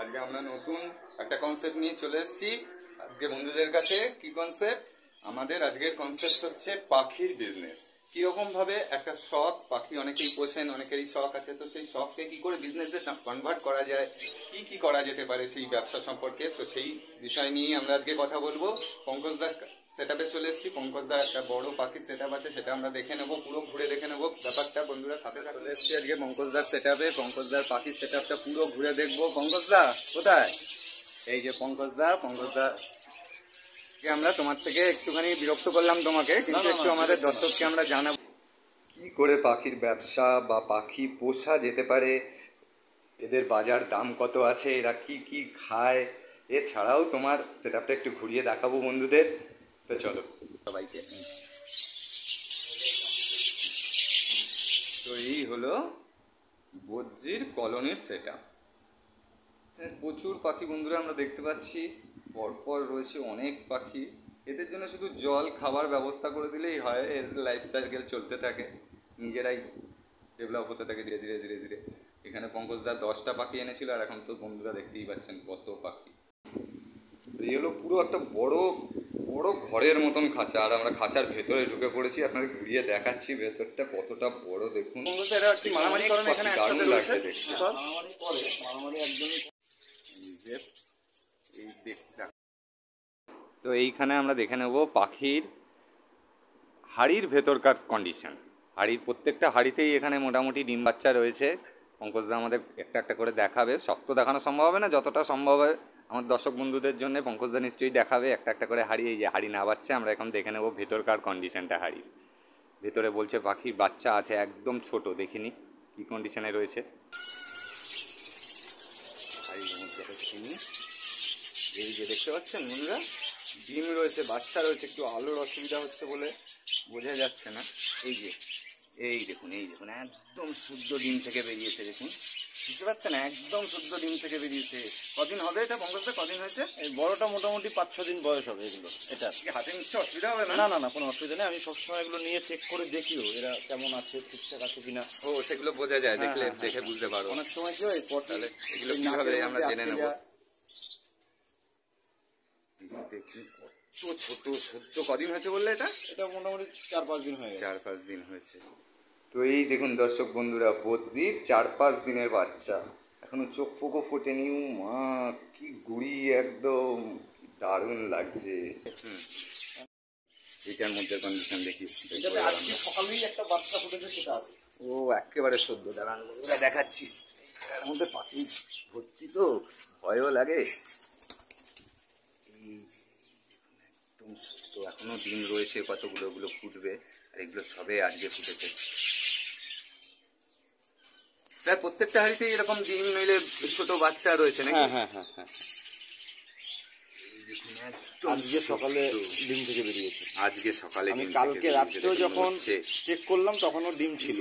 আজকে আমরা নতুন একটা কনসেপ্ট নিয়ে চলে এসেছি। আজকে বন্ধুদের কাছে কি কনসেপ্ট আমাদের আজকের কনসেপ্ট হচ্ছে পাখির বিজনেস কীরকম ভাবে একটা শখ, পাখি অনেকেই পোষেন, অনেকেরই শখ আছে, তো সেই শখকে কি করে বিজনেসে কনভার্ট করা যায়? কি কি করা যেতে পারে সেই ব্যবসা সম্পর্কে? তো সেই বিষয় নিয়ে আমরা আজকে কথা বলব। পঙ্কজ দাস সেটআপে চলে এসেছি। পঙ্কজ দাস একটা বড় পাখির সেটআপ আছে সেটা আমরা দেখে নেব পুরো ঘুরে দেখে নেব। ব্যাপারটা বন্ধুরা সাথে চলে এসেছি আজকে পঙ্কজ দাস সেটআপে পঙ্কজ দার পাখির সেটআপটা পুরো ঘুরে দেখব। পঙ্কজ দা কোথায়? এই যে পঙ্কজ দা পঙ্কজ দা কে আমরা? তোমার থেকে একটুখানি বিরক্ত করলাম তোমাকে কিন্তু একটু আমাদের দর্শককে আমরা জানাব। কি করে পাখির ব্যবসা বা পাখি পোষা যেতে পারে? এদের বাজার দাম কত আছে? এরা কি কি খায়? এছাড়াও তোমার সেটআপটা একটু ঘুরিয়ে দেখাবো বন্ধুদের। তো চলো সবাইকে তো এই হলো বজ্জির কলোনির সেট প্রচুর পাখি বন্ধুরা আমরা দেখতে পাচ্ছি। পরপর রয়েছে অনেক পাখি। এদের জন্য শুধু জল, খাবার ব্যবস্থা করে দিলেই হয়, এর লাইফ সাইকেল চলতে থাকে। নিজেরাই ডেভেলপ হতে থাকে ধীরে ধীরে ধীরে ধীরে। এখানে পঙ্কজদা দশটা পাখি এনেছিল আর এখন তো বন্ধুরা দেখতেই পাচ্ছেন কত পাখি। এই হলো পুরো একটা বড় বড় ঘরের মতন খাঁচা আর আমরা খাঁচার ভেতরে ঢুকে পড়েছি। আপনাদের ঘুরিয়ে দেখাচ্ছি ভেতরটা কতটা বড় দেখুন। মারামারি দারুণ লাগছে দেখতে। করে মারামারি একদমই এই যে তো এইখানে আমরা দেখে নেব পাখির হাড়ির ভেতরকার কন্ডিশন হাড়ির প্রত্যেকটা হাড়িতেই এখানে মোটামুটি ডিম বাচ্চা রয়েছে। পঙ্কজদা আমাদের একটা একটা করে দেখাবে। শক্ত দেখানো সম্ভব হবে না যতটা সম্ভব হয় আমার দর্শক বন্ধুদের জন্য পঙ্কজদা নিশ্চয়ই দেখাবে, একটা একটা করে হাড়ি, এই যে হাড়ি না বাচ্চা আমরা এখন দেখে নেব ভেতরকার কন্ডিশনটা হাড়ির। ভেতরে বলছে পাখির বাচ্চা আছে একদম ছোট, দেখিনি কি কন্ডিশনে রয়েছে। এই যে দেখতে পাচ্ছেন বন্ধুরা, ডিম রয়েছে, বাচ্চা রয়েছে, একটু আলোর অসুবিধা হচ্ছে বলে বোঝা যাচ্ছে না। এই যে, এই দেখুন এই দেখুন, একদম শুদ্ধ ডিম থেকে বেরিয়েছে, দেখুন। বুঝতে পারছেন? একদম শুদ্ধ ডিম থেকে বেরিয়েছে। কদিন হবে এটা কদিন হয়েছে? এই বড়টা মোটামুটি পাঁচ ছ দিন বয়স হবে এগুলো এটা। হাতে নিচ্ছে অসুবিধা হবে না? না না না কোনো অসুবিধা নেই। আমি সবসময় এগুলো নিয়ে চেক করে দেখিও এরা কেমন আছে ঠিকঠাক আছে কিনা। ও সেগুলো বোঝা যায় দেখলে হ্যাঁ, হ্যাঁ, দেখে বুঝতে পারো। অনেক সময় কি হয় পটি তাহলে এগুলো কীভাবে আমরা জেনে নেব? কত ছোট সদ্য কদিন হয়েছে বললে এটা? এটা মোটামুটি চার পাঁচ দিন হয়ে গেছে। চার পাঁচ দিন হয়েছে। তো এই দেখুন দর্শক বন্ধুরা বদ্রির চার পাঁচ দিনের বাচ্চা। এখনও চোখ ফোকো ফোটেনি মা কি গুড়ি একদম দারুণ লাগছে। এটার মধ্যে কন্ডিশন দেখি সকালেই একটা বাচ্চা ফুটেছে সেটা আছে ও একেবারে সদ্য দাঁড়ান বন্ধুরা দেখাচ্ছি। এর মধ্যে পাখি ভর্তি তো ভয়ও লাগে। এই একদম সদ্য এখনও দিন রয়েছে কতগুলো ওগুলো ফুটবে আর এগুলো সবে আজকে ফুটেছে। প্রায় প্রত্যেকটা হাড়িতেই এরকম ডিম নইলে ছোট বাচ্চা রয়েছে নাকি? হ্যাঁ হ্যাঁ হ্যাঁ হ্যাঁ। আজকে সকালে ডিম থেকে বেরিয়েছে। আজকে সকালে আমি কালকে রাত্রেও যখন চেক করলাম তখনও ডিম ছিল।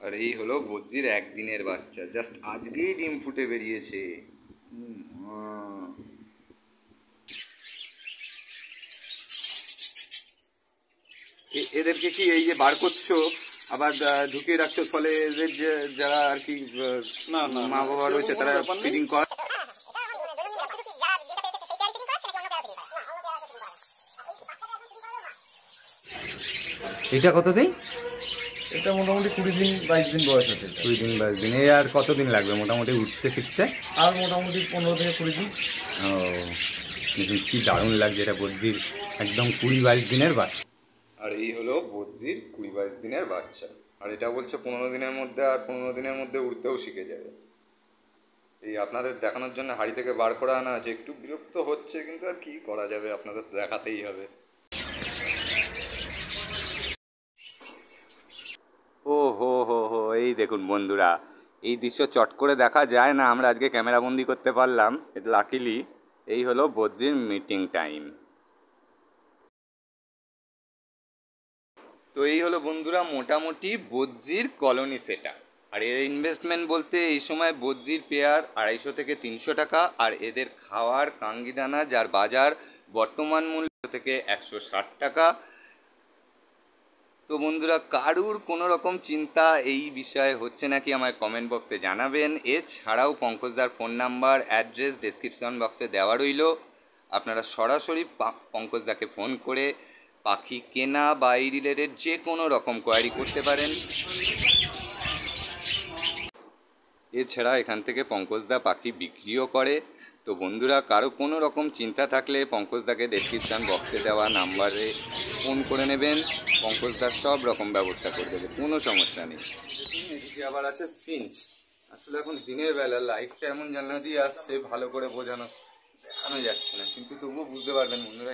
আর এই হলো বজ্জির একদিনের বাচ্চা। জাস্ট আজকেই ডিম ফুটে বেরিয়েছে। এদেরকে কি এই যে বার করছ? আবার ঢুকিয়ে রাখছো ফলে এদের যে যারা আর কি না, না, মা বাবা রয়েছে তারা ফিডিং কর। এটা কতদিন? এটা মোটামুটি কুড়ি দিন বাইশ দিন বয়স আছে। কুড়ি দিন বাইশ দিন। এই আর কতদিন লাগবে? মোটামুটি উঠতে শিখতে আর মোটামুটি পনেরো থেকে কুড়ি দিন। ও কি দারুণ লাগছে এটা বদ্রির একদম কুড়ি বাইশ দিনের বাচ্চা। আর এই হলো বদ্রির কুড়ি বাইশ দিনের বাচ্চা। আর এটা বলছে পনেরো দিনের মধ্যে আর পনেরো দিনের মধ্যে উঠতেও শিখে যাবে। এই আপনাদের দেখানোর জন্য হাড়ি থেকে বার করা আনা আছে। একটু বিরক্ত হচ্ছে, কিন্তু আর কি করা যাবে? আপনাদের দেখাতেই হবে। ও হো হো হো, এই দেখুন বন্ধুরা, এই দৃশ্য চট করে দেখা যায় না। আমরা আজকে ক্যামেরাবন্দি করতে পারলাম। এটা লাকিলি এই হলো বদ্রির মিটিং টাইম তো এই হলো বন্ধুরা মোটামুটি বদ্রির কলোনি সেটা আর এর ইনভেস্টমেন্ট বলতে এই সময় বদ্রির পেয়ার আড়াইশো থেকে তিনশো টাকা, আর এদের খাওয়ার কাঙ্গিদানা যার বাজার বর্তমান মূল্য থেকে একশো ষাট টাকা। তো বন্ধুরা, কারুর কোনো রকম চিন্তা এই বিষয়ে হচ্ছে নাকি আমায় কমেন্ট বক্সে জানাবেন। এছাড়াও পঙ্কজদার ফোন নাম্বার অ্যাড্রেস ডেসক্রিপশন বক্সে দেওয়া রইল। আপনারা সরাসরি পঙ্কজদাকে ফোন করে পাখি কেনা বা এই রিলেটেড যে কোনো রকম কোয়ারি করতে পারেন। এছাড়া এখান থেকে পঙ্কজদা পাখি বিক্রিও করে। তো বন্ধুরা, কারও কোনো রকম চিন্তা থাকলে পঙ্কজদাকে ডেসক্রিপশান বক্সে দেওয়া নাম্বারে ফোন করে নেবেন। পঙ্কজদার সব রকম ব্যবস্থা করে দেবে, কোনো সমস্যা নেই। আবার আছে ফিঞ্চ আসলে এখন দিনের বেলা লাইটটা এমন জানলা দিয়ে আসছে, ভালো করে বোঝানো, দেখানো যাচ্ছে না। কিন্তু তবুও বুঝতে পারবেন বন্ধুরা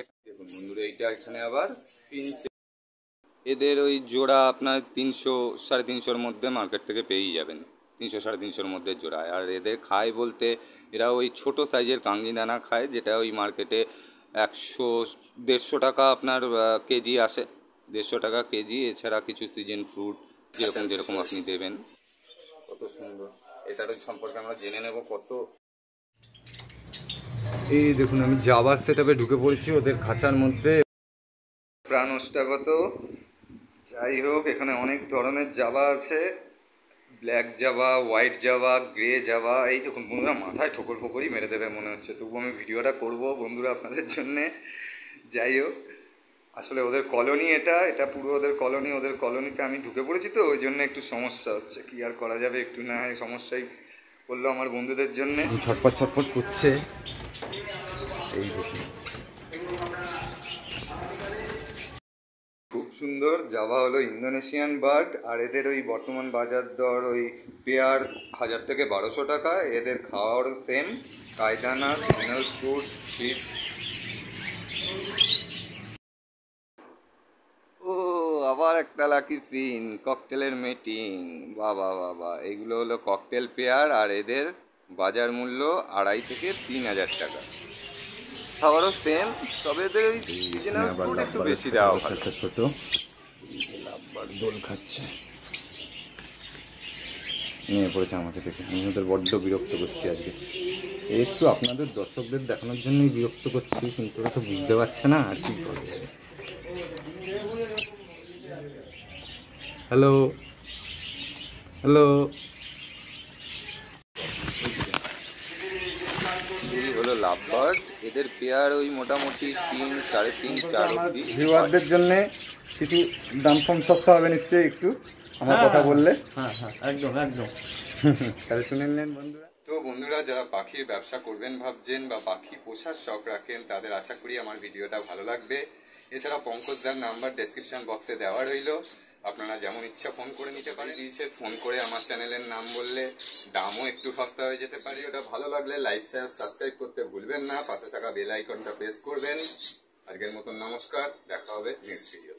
বন্ধুরা এইটা এখানে আবার এদের ওই জোড়া আপনার তিনশো সাড়ে তিনশোর মধ্যে মার্কেট থেকে পেয়েই যাবেন। তিনশো সাড়ে তিনশোর মধ্যে জোড়া। আর এদের খায় বলতে এরা ওই ছোট সাইজের কাঙ্গি দানা খায়, যেটা ওই মার্কেটে একশো দেড়শো টাকা আপনার কেজি আসে। দেড়শো টাকা কেজি, এছাড়া কিছু সিজন ফ্রুট যেরকম যেরকম আপনি দেবেন। কত সুন্দর। এটার সম্পর্কে আমরা জেনে নেব কত এই দেখুন, আমি যাবার সেটাপে ঢুকে পড়েছি, ওদের খাঁচার মধ্যে। প্রাণ অষ্টাগত। যাই হোক, এখানে অনেক ধরনের জাবা আছে। ব্ল্যাক জাবা হোয়াইট জাবা গ্রে জাবা এই দেখুন, বন্ধুরা, মাথায় ঠোকর ফোকরই মেরে দেবে মনে হচ্ছে। তবু আমি ভিডিওটা করব, বন্ধুরা, আপনাদের জন্যে। যাই হোক, আসলে ওদের কলোনি এটা। এটা পুরো ওদের কলোনি, ওদের কলোনিতে আমি ঢুকে পড়েছি তো, ওই জন্য একটু সমস্যা হচ্ছে। কি আর করা যাবে, একটু না হয় সমস্যাই করল আমার বন্ধুদের জন্যে। ছটপট ছটপট করছে। এই দেখুন খুব সুন্দর জাভা হলো ইন্দোনেশিয়ান বার্ড, আর এদের ওই বর্তমান বাজার দর ওই পেয়ার হাজার থেকে বারোশো টাকা। এদের খাওয়ারও সেম কায়দানা সিগন্যাল ফ্রুট চিপস ও, আবার একটা লাকি সিন ককটেলের মিটিং বাবা বাবা এগুলো হলো ককটেল পেয়ার, আর এদের বাজার মূল্য আড়াই থেকে তিন হাজার টাকা। খাবারও সেম তবে এদের ওই সিজনাল একটু বেশি দেওয়া ভালো ছোট। লাভবার দোল খাচ্ছে। নিয়ে পড়েছে আমাকে দেখে। আমি ওদের বড্ড বিরক্ত করছি আজকে। একটু আপনাদের দর্শকদের দেখানোর জন্যই বিরক্ত করছি কিন্তু ওরা তো বুঝতে পারছে না আর কি করবে। হ্যালো হ্যালো এই হলো লাভবার্ড এদের পেয়ার ওই মোটামুটি তিন সাড়ে তিন চার অব্দি ভিউয়ারদের জন্য কিছু দাম কম সস্তা হবে নিশ্চয়ই একটু আমার কথা বললে। হ্যাঁ হ্যাঁ একদম একদম। তাহলে শুনে নিলেন বন্ধুরা। তো বন্ধুরা যারা পাখির ব্যবসা করবেন ভাবছেন বা পাখি পোষার শখ রাখেন তাদের আশা করি আমার ভিডিওটা ভালো লাগবে। এছাড়া পঙ্কজদার নাম্বার ডেসক্রিপশন বক্সে দেওয়া রইল। আপনারা যেমন ইচ্ছা ফোন করে নিতে পারে দিয়েছে, ফোন করে আমার চ্যানেলের নাম বললে দামও একটু সস্তা হয়ে যেতে পারে। ওটা ভালো লাগলে লাইক শেয়ার সাবস্ক্রাইব করতে ভুলবেন না। পাশে থাকা বেল আইকনটা প্রেস করবেন। আজকের মতন নমস্কার। দেখা হবে নেক্সট ভিডিও